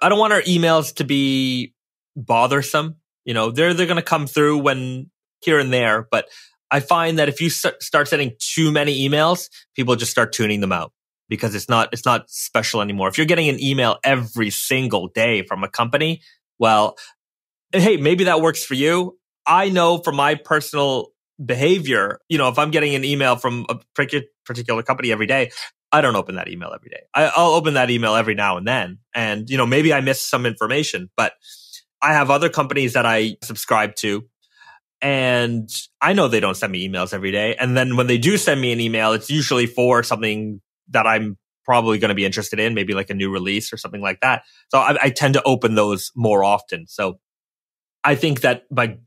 I don't want our emails to be bothersome. You know, they're they're going to come through when here and there, but I find that if you start sending too many emails, people just start tuning them out because it's not it's not special anymore. If you're getting an email every single day from a company, well, hey, maybe that works for you. I know from my personal behavior, you know, if I'm getting an email from a particular company every day, I don't open that email every day. I, will open that email every now and then. And, you know, maybe I miss some information, but I have other companies that I subscribe to and I know they don't send me emails every day. And then when they do send me an email, it's usually for something that I'm probably going to be interested in, maybe like a new release or something like that. So I, I tend to open those more often. So I think that by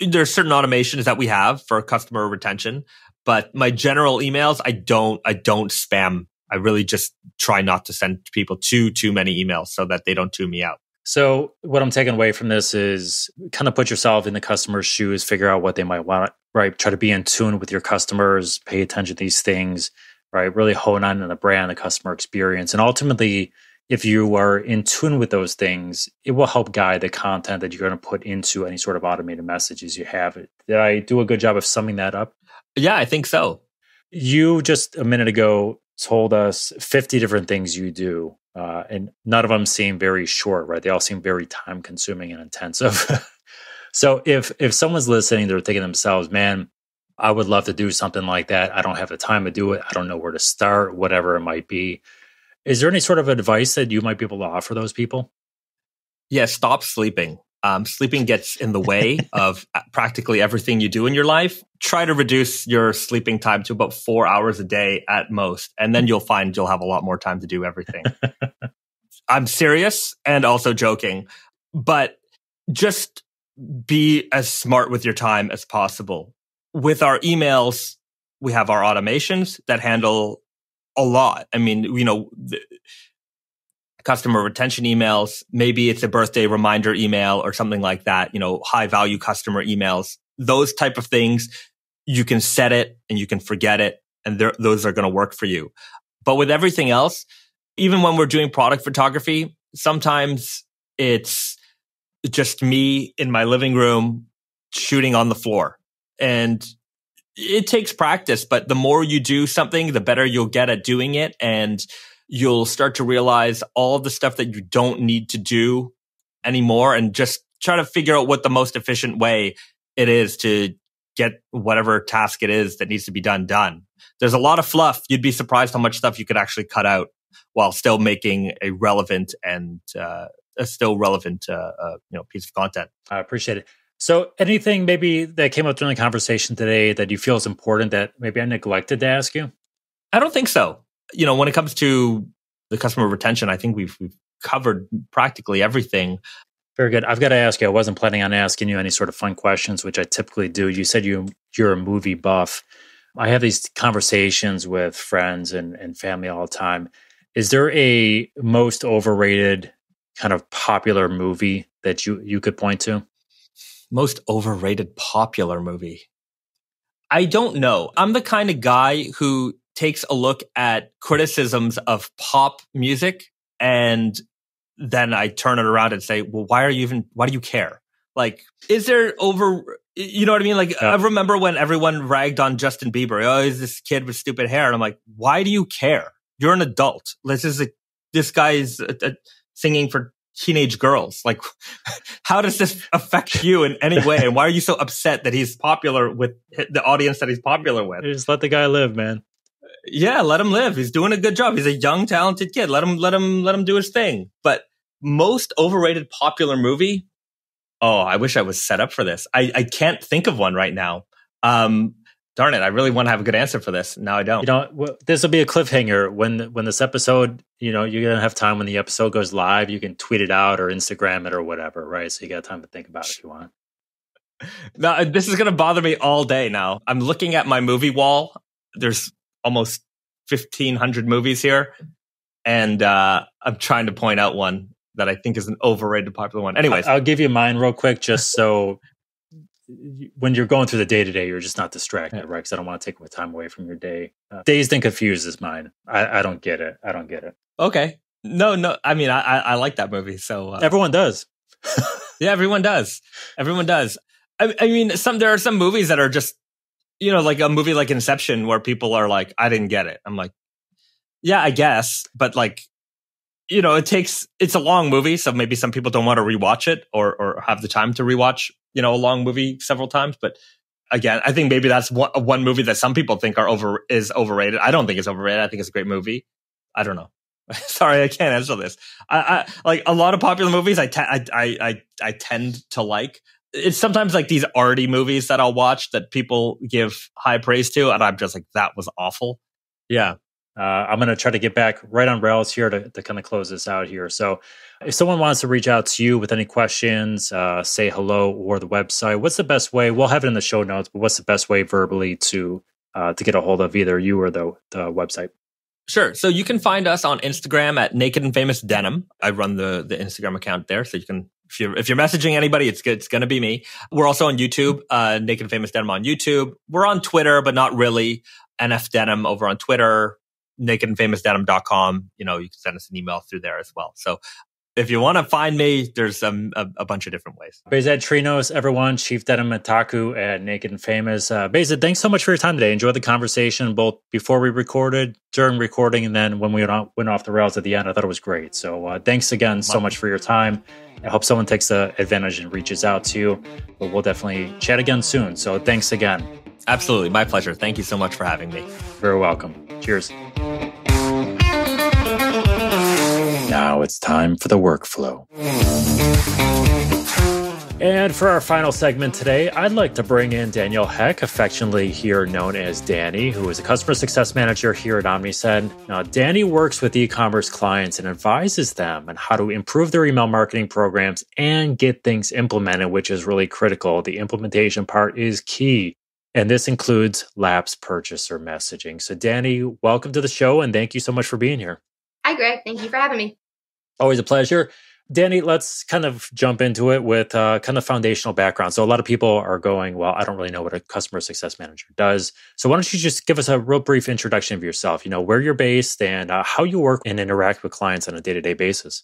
there's certain automations that we have for customer retention, but my general emails, I don't, I don't spam. I really just try not to send people too, too many emails so that they don't tune me out. So what I'm taking away from this is kind of put yourself in the customer's shoes, figure out what they might want, right? Try to be in tune with your customers, pay attention to these things, right? Really hone on the brand, the customer experience. And ultimately, if you are in tune with those things, it will help guide the content that you're going to put into any sort of automated messages you have. Did I do a good job of summing that up? Yeah, I think so. You just a minute ago told us 50 different things you do, uh, and none of them seem very short, right? They all seem very time consuming and intensive. (laughs) so if if someone's listening, they're thinking themselves, man, I would love to do something like that. I don't have the time to do it. I don't know where to start, whatever it might be is there any sort of advice that you might be able to offer those people? Yeah, stop sleeping. Um, sleeping gets in the way (laughs) of uh, practically everything you do in your life. Try to reduce your sleeping time to about four hours a day at most, and then you'll find you'll have a lot more time to do everything. (laughs) I'm serious and also joking, but just be as smart with your time as possible. With our emails, we have our automations that handle a lot. I mean, you know, customer retention emails, maybe it's a birthday reminder email or something like that, you know, high value customer emails, those type of things, you can set it and you can forget it and those are going to work for you. But with everything else, even when we're doing product photography, sometimes it's just me in my living room shooting on the floor. And it takes practice, but the more you do something, the better you'll get at doing it. And you'll start to realize all the stuff that you don't need to do anymore and just try to figure out what the most efficient way it is to get whatever task it is that needs to be done done. There's a lot of fluff. You'd be surprised how much stuff you could actually cut out while still making a relevant and uh, a still relevant uh, uh, you know piece of content. I appreciate it. So, anything maybe that came up during the conversation today that you feel is important that maybe I neglected to ask you? I don't think so. You know, when it comes to the customer retention, I think we've, we've covered practically everything. Very good. I've got to ask you. I wasn't planning on asking you any sort of fun questions, which I typically do. You said you you're a movie buff. I have these conversations with friends and, and family all the time. Is there a most overrated kind of popular movie that you you could point to? Most overrated popular movie. I don't know. I'm the kind of guy who takes a look at criticisms of pop music and then I turn it around and say, well, why are you even, why do you care? Like, is there over, you know what I mean? Like, yeah. I remember when everyone ragged on Justin Bieber. Oh, he's this kid with stupid hair. And I'm like, why do you care? You're an adult. This is a, this guy is a, a, singing for teenage girls. Like, (laughs) how does this affect you in any way? And why are you so upset that he's popular with the audience that he's popular with? Just let the guy live, man. Yeah, let him live. He's doing a good job. He's a young, talented kid. Let him, let him, let him do his thing. But most overrated popular movie. Oh, I wish I was set up for this. I, I can't think of one right now. Um, darn it, I really want to have a good answer for this. Now I don't. You know, well, this will be a cliffhanger when when this episode. You know, you're gonna have time when the episode goes live. You can tweet it out or Instagram it or whatever, right? So you got time to think about it if you want. (laughs) Now this is gonna bother me all day. Now I'm looking at my movie wall. There's almost fifteen hundred movies here, and uh, I'm trying to point out one that I think is an overrated popular one. Anyways, I'll give you mine real quick, just (laughs) so when you're going through the day to day, you're just not distracted, right? Because I don't want to take my time away from your day. Uh, dazed and confused is mine. I, I, don't get it. I don't get it. Okay. No, no. I mean, I, I, I like that movie. So uh, everyone does. (laughs) yeah, everyone does. Everyone does. I, I mean, some there are some movies that are just, you know, like a movie like Inception, where people are like, "I didn't get it." I'm like, yeah, I guess, but like, you know, it takes it's a long movie, so maybe some people don't want to rewatch it or or have the time to rewatch you know a long movie several times, but again, I think maybe that's one, one movie that some people think are over is overrated. I don't think it's overrated. I think it's a great movie. I don't know. (laughs) Sorry, I can't answer this. I, I like a lot of popular movies. I, te- I, I I I tend to like. It's sometimes like these arty movies that I'll watch that people give high praise to, and I'm just like, that was awful. Yeah, Uh, I'm going to try to get back right on rails here to, to kind of close this out here. So, if someone wants to reach out to you with any questions, uh, say hello or the website, what's the best way? We'll have it in the show notes, but what's the best way verbally to uh, to get a hold of either you or the, the website? Sure. So you can find us on Instagram at Naked and Famous Denim. I run the the Instagram account there, so you can if you're if you're messaging anybody, it's it's going to be me. We're also on YouTube, uh, Naked and Famous Denim on YouTube. We're on Twitter, but not really. NF Denim over on Twitter, nakedandfamousdenim.com. You know, you can send us an email through there as well. So if you want to find me, there's um, a, a, bunch of different ways. Bahzad Trinos, everyone, Chief Denim Otaku at Naked and Famous. Uh, Bahzad, thanks so much for your time today. Enjoyed the conversation both before we recorded, during recording, and then when we went off, went off the rails at the end. I thought it was great. So uh, thanks again so much for your time. I hope someone takes the advantage and reaches out to you. But we'll definitely chat again soon. So thanks again. Absolutely. My pleasure. Thank you so much for having me. You're welcome. Cheers. Now it's time for the workflow. And for our final segment today, I'd like to bring in Daniel Heck, affectionately here known as Danny, who is a customer success manager here at Omnisend. Now, Danny works with e commerce clients and advises them on how to improve their email marketing programs and get things implemented, which is really critical. The implementation part is key. And this includes lapse purchaser messaging. So, Danny, welcome to the show and thank you so much for being here. Hi, Greg. Thank you for having me. Always a pleasure. Danny, let's kind of jump into it with uh, kind of foundational background. So, a lot of people are going, Well, I don't really know what a customer success manager does. So, why don't you just give us a real brief introduction of yourself? You know, where you're based and uh, how you work and interact with clients on a day to day basis.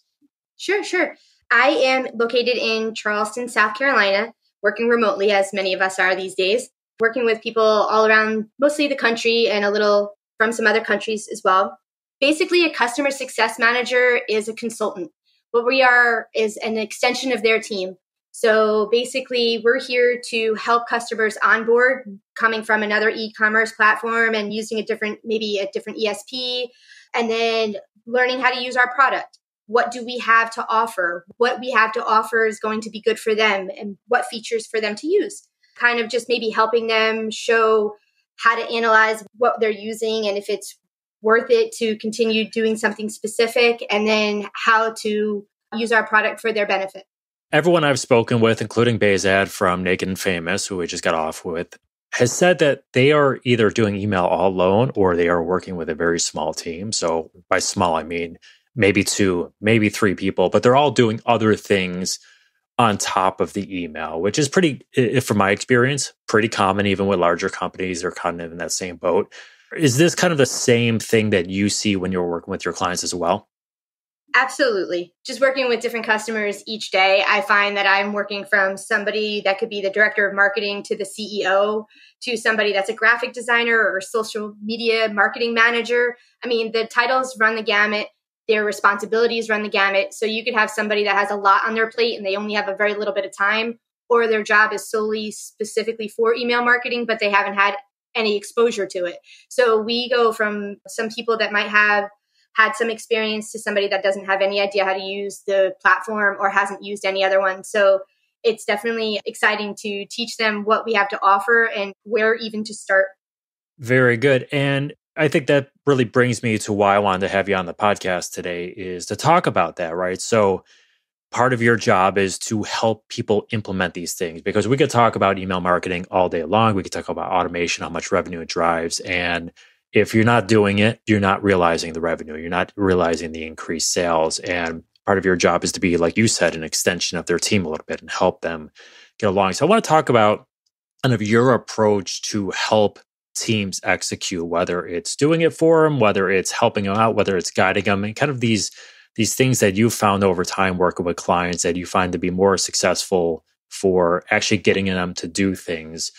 Sure, sure. I am located in Charleston, South Carolina, working remotely, as many of us are these days, working with people all around mostly the country and a little from some other countries as well. Basically, a customer success manager is a consultant. What we are is an extension of their team. So basically, we're here to help customers onboard coming from another e commerce platform and using a different, maybe a different ESP, and then learning how to use our product. What do we have to offer? What we have to offer is going to be good for them and what features for them to use. Kind of just maybe helping them show how to analyze what they're using and if it's worth it to continue doing something specific, and then how to use our product for their benefit. Everyone I've spoken with, including Bahzad from Naked and Famous, who we just got off with, has said that they are either doing email all alone or they are working with a very small team. So by small, I mean maybe two, maybe three people, but they're all doing other things on top of the email, which is pretty, from my experience, pretty common even with larger companies. They're kind of in that same boat. Is this kind of the same thing that you see when you're working with your clients as well? Absolutely. Just working with different customers each day, I find that I'm working from somebody that could be the director of marketing to the CEO to somebody that's a graphic designer or social media marketing manager. I mean, the titles run the gamut, their responsibilities run the gamut. So you could have somebody that has a lot on their plate and they only have a very little bit of time, or their job is solely specifically for email marketing, but they haven't had any exposure to it. So we go from some people that might have had some experience to somebody that doesn't have any idea how to use the platform or hasn't used any other one. So it's definitely exciting to teach them what we have to offer and where even to start. Very good. And I think that really brings me to why I wanted to have you on the podcast today is to talk about that, right? So part of your job is to help people implement these things because we could talk about email marketing all day long. We could talk about automation, how much revenue it drives. And if you're not doing it, you're not realizing the revenue, you're not realizing the increased sales. And part of your job is to be, like you said, an extension of their team a little bit and help them get along. So I want to talk about kind of your approach to help teams execute, whether it's doing it for them, whether it's helping them out, whether it's guiding them, and kind of these these things that you found over time working with clients that you find to be more successful for actually getting them to do things.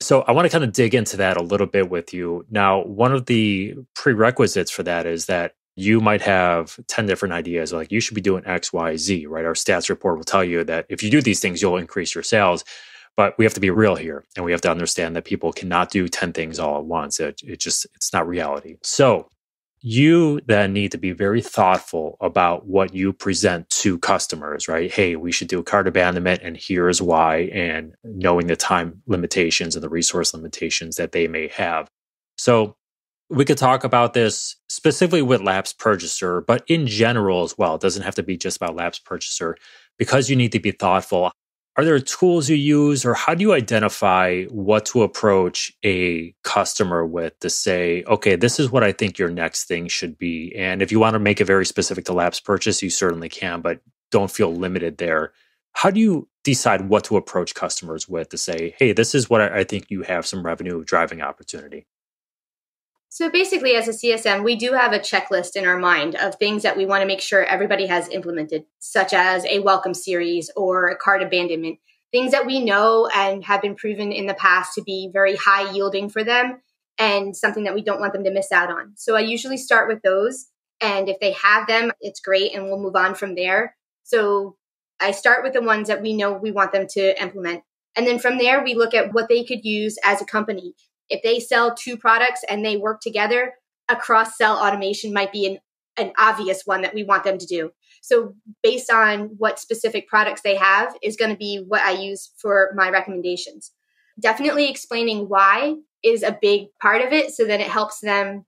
So I want to kind of dig into that a little bit with you. Now, one of the prerequisites for that is that you might have 10 different ideas like you should be doing X, Y, Z, right? Our stats report will tell you that if you do these things, you'll increase your sales. But we have to be real here and we have to understand that people cannot do 10 things all at once. It, it just, it's not reality. So you then need to be very thoughtful about what you present to customers, right? Hey, we should do a cart abandonment, and here's why, and knowing the time limitations and the resource limitations that they may have. So, we could talk about this specifically with lapse purchaser, but in general as well. It doesn't have to be just about lapse purchaser because you need to be thoughtful. Are there tools you use, or how do you identify what to approach a customer with to say, okay, this is what I think your next thing should be? And if you want to make it very specific to lapse purchase, you certainly can, but don't feel limited there. How do you decide what to approach customers with to say, hey, this is what I think you have some revenue driving opportunity? So basically, as a CSM, we do have a checklist in our mind of things that we want to make sure everybody has implemented, such as a welcome series or a cart abandonment, things that we know and have been proven in the past to be very high yielding for them and something that we don't want them to miss out on. So I usually start with those. And if they have them, it's great and we'll move on from there. So I start with the ones that we know we want them to implement. And then from there, we look at what they could use as a company if they sell two products and they work together, a cross sell automation might be an, an obvious one that we want them to do. So, based on what specific products they have, is going to be what I use for my recommendations. Definitely explaining why is a big part of it so that it helps them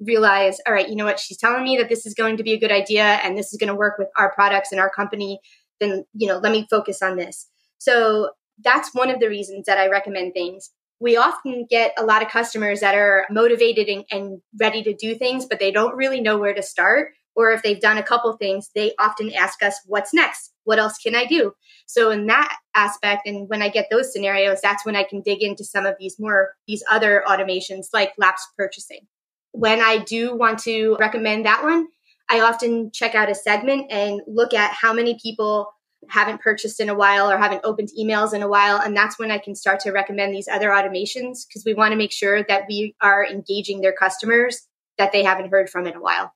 realize, all right, you know what, she's telling me that this is going to be a good idea and this is going to work with our products and our company. Then, you know, let me focus on this. So, that's one of the reasons that I recommend things we often get a lot of customers that are motivated and, and, ready to do things, but they don't really know where to start. Or if they've done a couple things, they often ask us, What's next? What else can I do? So, in that aspect, and when I get those scenarios, that's when I can dig into some of these more, these other automations like lapse purchasing. When I do want to recommend that one, I often check out a segment and look at how many people haven't purchased in a while or haven't opened emails in a while. And that's when I can start to recommend these other automations because we want to make sure that we are engaging their customers that they haven't heard from in a while.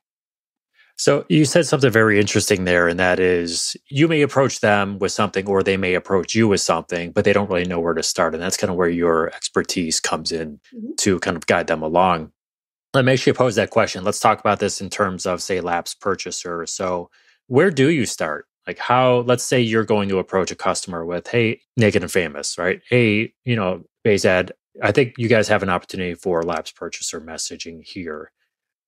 So you said something very interesting there, and that is you may approach them with something or they may approach you with something, but they don't really know where to start. And that's kind of where your expertise comes in mm-hmm. to kind of guide them along. Let me actually pose that question. Let's talk about this in terms of, say, lapse purchaser. So where do you start? Like how, let's say you're going to approach a customer with, hey, naked and famous, right? Hey, you know, Bahzad, I think you guys have an opportunity for lapse purchaser messaging here.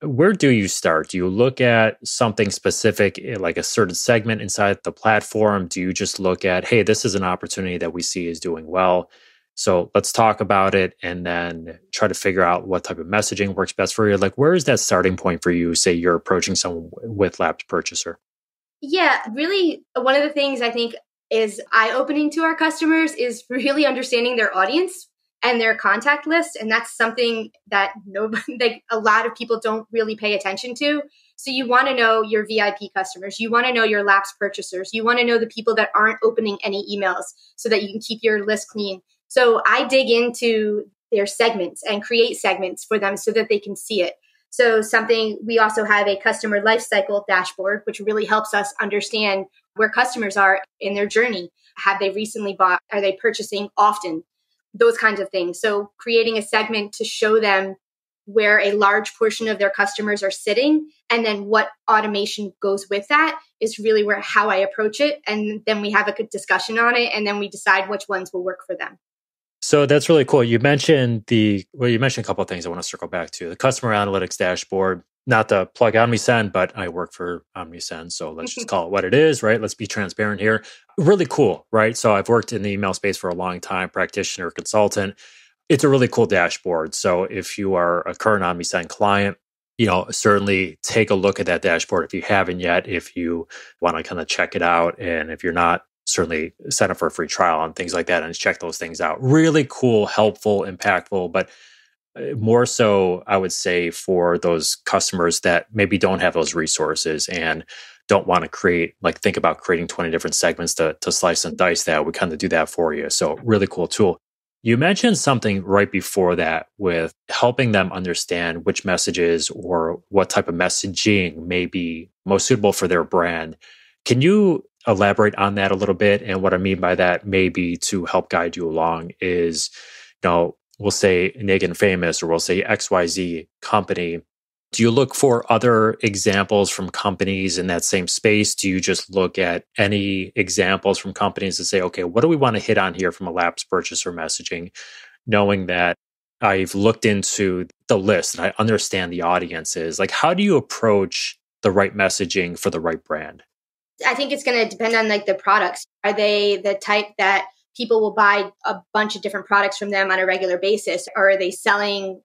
Where do you start? Do you look at something specific, eh, like a certain segment inside the platform? Do you just look at, hey, this is an opportunity that we see is doing well? So let's talk about it and then try to figure out what type of messaging works best for you. Like, where is that starting point for you? Say you're approaching someone with lapse purchaser. Yeah, really, one of the things I think is eye opening to our customers is (laughs) really understanding their audience and their contact list. And that's something that nobody, (laughs) like a lot of people don't really pay attention to. So you want to know your VIP customers. You want to know your lapse purchasers. You want to know the people that aren't opening any emails so that you can keep your list clean. So I dig into their segments and create segments for them so that they can see it. So something we also have a customer lifecycle dashboard, which really helps us understand where customers are in their journey. Have they recently bought? Are they purchasing often? Those kinds of things. So creating a segment to show them where a large portion of their customers are sitting and then what automation goes with that is really where how I approach it and then we have a good discussion on it and then we decide which ones will work for them. So that's really cool. You mentioned the well, you mentioned a couple of things I want to circle back to. The customer analytics dashboard, not the plug Omnisend, but I work for Omnisend. So let's just (laughs) call it what it is, right? Let's be transparent here. Really cool, right? So I've worked in the email space for a long time, practitioner, consultant. It's a really cool dashboard. So if you are a current Omnisend client, you know, certainly take a look at that dashboard if you haven't yet, if you want to kind of check it out. And if you're not certainly sign up for a free trial and things like that and check those things out. Really cool, helpful, impactful, but uh, more so, I would say, for those customers that maybe don't have those resources and don't want to create, like, think about creating 20 different segments to, to slice and dice that. We kind of do that for you. So, really cool tool. You mentioned something right before that with helping them understand which messages or what type of messaging may be most suitable for their brand. Can you elaborate on that a little bit. And what I mean by that, maybe to help guide you along, is you know, we'll say Naked Famous or we'll say XYZ company. Do you look for other examples from companies in that same space? Do you just look at any examples from companies and say, okay, what do we want to hit on here from a lapse purchaser messaging? Knowing that I've looked into the list and I understand the audiences. Like, how do you approach the right messaging for the right brand? I think it's going to depend on like the products. Are they the type that people will buy a bunch of different products from them on a regular basis? Or are they selling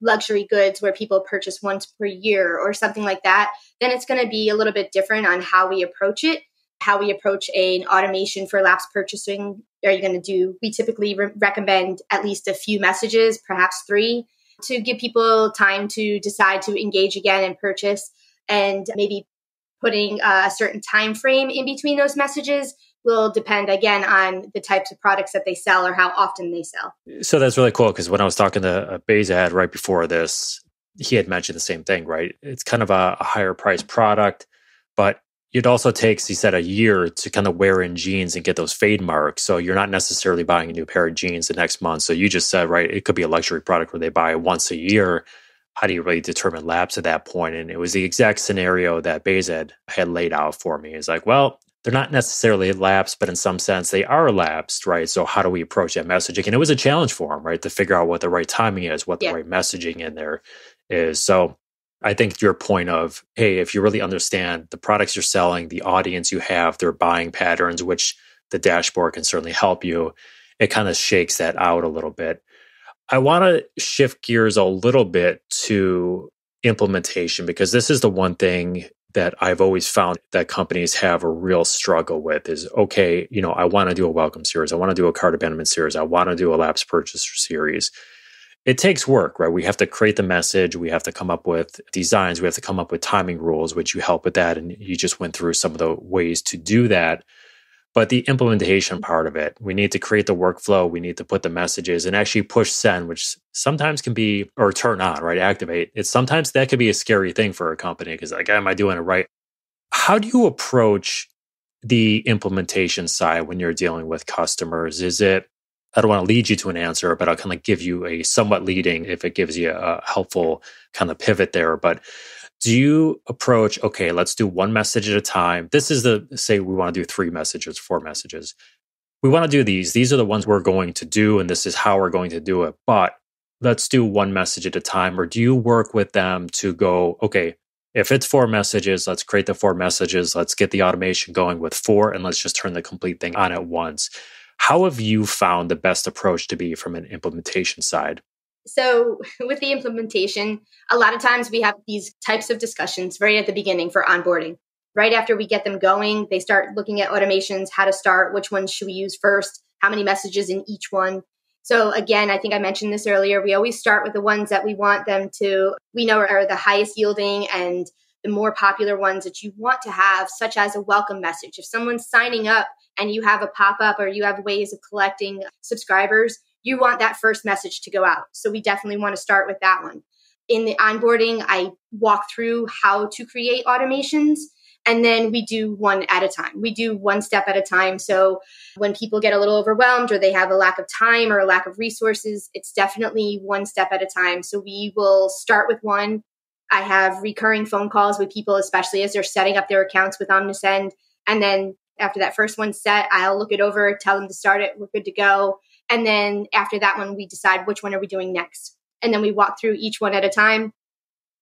luxury goods where people purchase once per year or something like that? Then it's going to be a little bit different on how we approach it, how we approach an automation for lapse purchasing. Are you going to do? We typically re- recommend at least a few messages, perhaps three, to give people time to decide to engage again and purchase and maybe putting a certain time frame in between those messages will depend again on the types of products that they sell or how often they sell. So that's really cool because when I was talking to uh, Bahzad right before this, he had mentioned the same thing, right? It's kind of a, a higher price product, but it also takes, he said, a year to kind of wear in jeans and get those fade marks. So you're not necessarily buying a new pair of jeans the next month. So you just said, right, it could be a luxury product where they buy once a year how do you really determine lapse at that point? And it was the exact scenario that Bahzad had laid out for me. It's like, well, they're not necessarily lapsed, but in some sense they are lapsed, right? So how do we approach that messaging? And it was a challenge for him, right, to figure out what the right timing is, what the yeah. right messaging in there is. So I think your point of, hey, if you really understand the products you're selling, the audience you have, their buying patterns, which the dashboard can certainly help you, it kind of shakes that out a little bit. I want to shift gears a little bit to implementation because this is the one thing that I've always found that companies have a real struggle with is okay, you know, I want to do a welcome series, I want to do a cart abandonment series, I want to do a lapse purchaser series. It takes work, right? We have to create the message, we have to come up with designs, we have to come up with timing rules, which you help with that. And you just went through some of the ways to do that. But the implementation part of it, we need to create the workflow, we need to put the messages and actually push send, which sometimes can be, or turn on, right? Activate. It's sometimes that could be a scary thing for a company because, like, am I doing it right? How do you approach the implementation side when you're dealing with customers? Is it, I don't want to lead you to an answer, but I'll kind of give you a somewhat leading if it gives you a helpful kind of pivot there. But do you approach okay let's do one message at a time. This is the say we want to do three messages four messages. We want to do these. These are the ones we're going to do and this is how we're going to do it. But let's do one message at a time or do you work with them to go okay if it's four messages let's create the four messages. Let's get the automation going with four and let's just turn the complete thing on at once. How have you found the best approach to be from an implementation side so, (laughs) with the implementation, a lot of times we have these types of discussions right at the beginning for onboarding. Right after we get them going, they start looking at automations, how to start, which ones should we use first, how many messages in each one. So, again, I think I mentioned this earlier. We always start with the ones that we want them to, we know are the highest yielding and the more popular ones that you want to have, such as a welcome message. If someone's signing up and you have a pop up or you have ways of collecting subscribers, you want that first message to go out. So we definitely want to start with that one. In the onboarding, I walk through how to create automations and then we do one at a time. We do one step at a time. So when people get a little overwhelmed or they have a lack of time or a lack of resources, it's definitely one step at a time. So we will start with one. I have recurring phone calls with people, especially as they're setting up their accounts with Omnisend. And then after that first one's set, I'll look it over, tell them to start it. We're good to go. And then after that one, we decide which one are we doing next. And then we walk through each one at a time.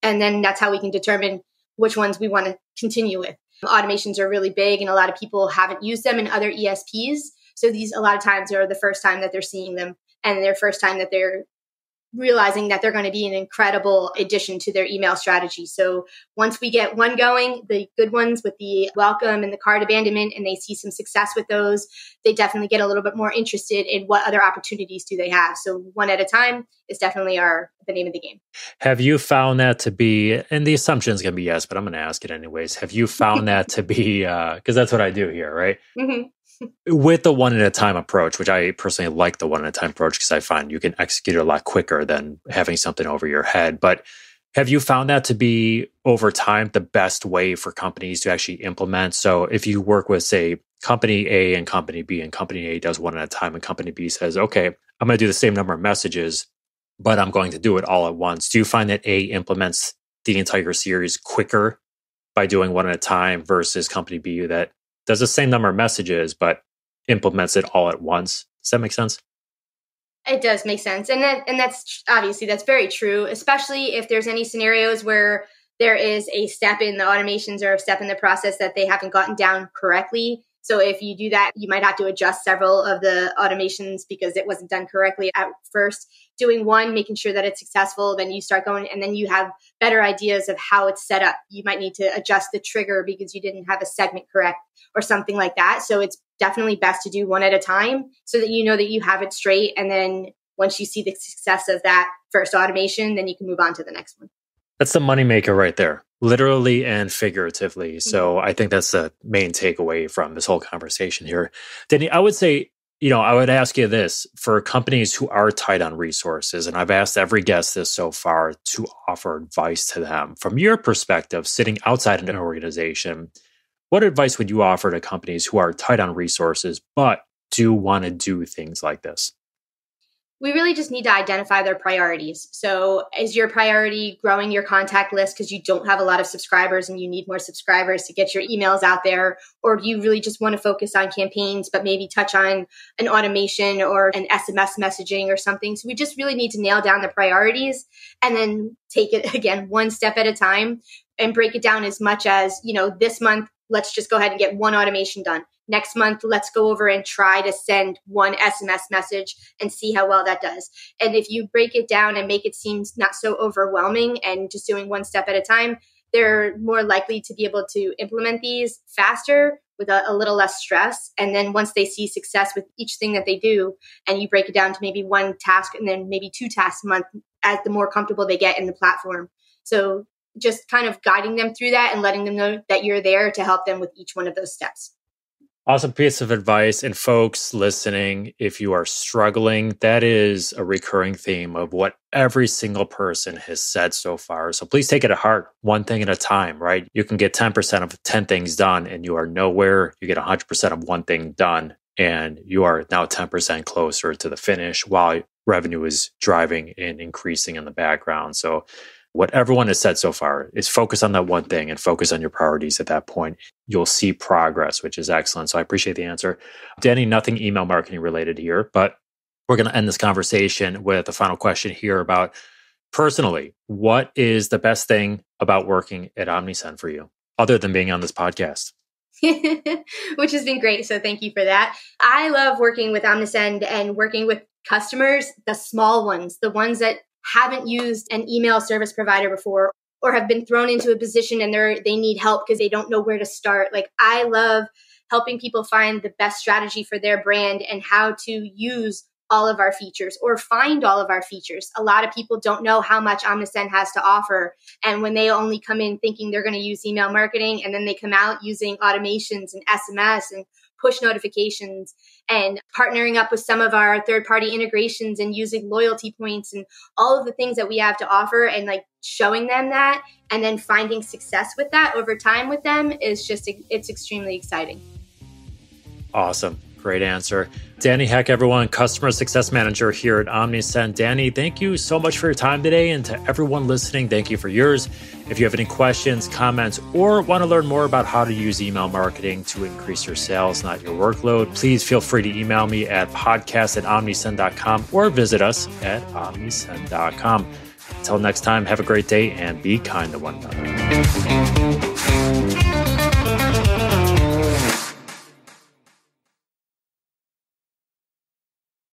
And then that's how we can determine which ones we want to continue with. Automations are really big, and a lot of people haven't used them in other ESPs. So these, a lot of times, are the first time that they're seeing them and their first time that they're realizing that they're going to be an incredible addition to their email strategy. So once we get one going, the good ones with the welcome and the cart abandonment, and they see some success with those, they definitely get a little bit more interested in what other opportunities do they have. So one at a time is definitely our the name of the game. Have you found that to be, and the assumption is going to be yes, but I'm going to ask it anyways. Have you found that to be, because uh, that's what I do here, right? Mm-hmm with the one at a time approach, which I personally like the one at a time approach because I find you can execute it a lot quicker than having something over your head. But have you found that to be over time the best way for companies to actually implement? So if you work with, say, company A and company B, and company A does one at a time, and company B says, okay, I'm going to do the same number of messages, but I'm going to do it all at once. Do you find that A implements the entire series quicker by doing one at a time versus company B that does the same number of messages, but implements it all at once. Does that make sense? It does make sense. And that, and that's obviously that's very true, especially if there's any scenarios where there is a step in the automations or a step in the process that they haven't gotten down correctly. So if you do that, you might have to adjust several of the automations because it wasn't done correctly at first. Doing one, making sure that it's successful, then you start going and then you have better ideas of how it's set up. You might need to adjust the trigger because you didn't have a segment correct or something like that. So it's definitely best to do one at a time so that you know that you have it straight. And then once you see the success of that first automation, then you can move on to the next one. That's the moneymaker right there, literally and figuratively. Mm-hmm. So I think that's the main takeaway from this whole conversation here. Danny, I would say, you know, I would ask you this for companies who are tight on resources, and I've asked every guest this so far to offer advice to them. From your perspective, sitting outside an organization, what advice would you offer to companies who are tight on resources but do want to do things like this? We really just need to identify their priorities. So, is your priority growing your contact list because you don't have a lot of subscribers and you need more subscribers to get your emails out there? Or do you really just want to focus on campaigns, but maybe touch on an automation or an SMS messaging or something? So, we just really need to nail down the priorities and then take it (laughs) again one step at a time and break it down as much as, you know, this month, let's just go ahead and get one automation done next month let's go over and try to send one sms message and see how well that does and if you break it down and make it seem not so overwhelming and just doing one step at a time they're more likely to be able to implement these faster with a, a, little less stress. And then once they see success with each thing that they do, and you break it down to maybe one task and then maybe two tasks a month as the more comfortable they get in the platform. So just kind of guiding them through that and letting them know that you're there to help them with each one of those steps. Awesome piece of advice. And folks listening, if you are struggling, that is a recurring theme of what every single person has said so far. So please take it to heart, one thing at a time, right? You can get 10% of 10 things done and you are nowhere. You get 100% of one thing done and you are now 10% closer to the finish while revenue is driving and increasing in the background. So what everyone has said so far is focus on that one thing and focus on your priorities at that point. You'll see progress, which is excellent. So I appreciate the answer. Danny, nothing email marketing related here, but we're going to end this conversation with a final question here about personally, what is the best thing about working at Omnisend for you, other than being on this podcast? (laughs) Which has been great. So thank you for that. I love working with Omnisend and working with customers, the small ones, the ones that haven't used an email service provider before or have been thrown into a position and they're they need help because they don't know where to start like i love helping people find the best strategy for their brand and how to use all of our features or find all of our features. A lot of people don't know how much Omnisend has to offer. And when they only come in thinking they're going to use email marketing and then they come out using automations and SMS and push notifications and partnering up with some of our third party integrations and using loyalty points and all of the things that we have to offer and like showing them that and then finding success with that over time with them is just it's extremely exciting. Awesome great answer Danny Heck, everyone, Customer Success Manager here at Omnisend. Danny, thank you so much for your time today. And to everyone listening, thank you for yours. If you have any questions, comments, or want to learn more about how to use email marketing to increase your sales, not your workload, please feel free to email me at podcast at omnisend.com or visit us at omnisend.com. Until next time, have a great day and be kind to one another.